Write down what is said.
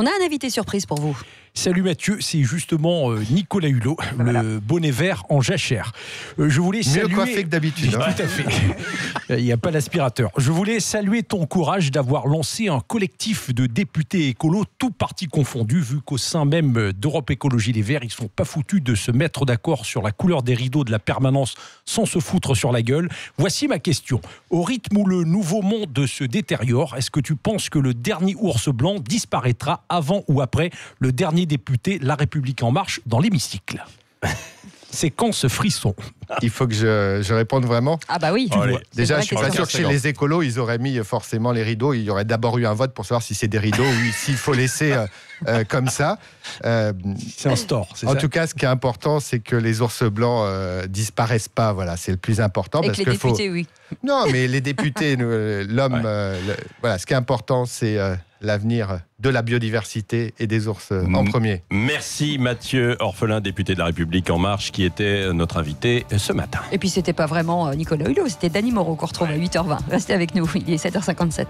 On a un invité surprise pour vous. Salut Mathieu, c'est justement euh, Nicolas Hulot, le bonnet vert en jachère. Euh, je voulais Mieux saluer... coiffé que d'habitude. Tout hein. à fait. Il n'y a pas d'aspirateur. Je voulais saluer ton courage d'avoir lancé un collectif de députés écolos, tout partis confondus, vu qu'au sein même d'Europe Écologie Les Verts, ils sont pas foutus de se mettre d'accord sur la couleur des rideaux de la permanence sans se foutre sur la gueule. Voici ma question. Au rythme où le nouveau monde se détériore, est-ce que tu penses que le dernier ours blanc disparaîtra avant ou après le dernier député La République En Marche dans l'hémicycle C'est quand ce frisson Il faut que je, je réponde vraiment. Ah bah oui. Déjà, je suis pas sûr que chez les écolos, ils auraient mis forcément les rideaux. Il y aurait d'abord eu un vote pour savoir si c'est des rideaux ou s'il faut laisser euh, euh, comme ça. Euh, C'est un store, c'est en ça tout cas, ce qui est important, c'est que les ours blancs euh, disparaissent pas. Voilà, c'est le plus important. Parce les que faut- députés, oui. Non, mais les députés, l'homme, Ouais. euh, le- voilà, ce qui est important, c'est euh, l'avenir de la biodiversité et des ours euh, en premier. Merci Mathieu Orphelin, député de la République En Marche, qui était notre invité ce matin. Et puis c'était pas vraiment euh, Nicolas Hulot, c'était Dany Moreau qu'on retrouve à 8h20. Restez avec nous, il est 7h57.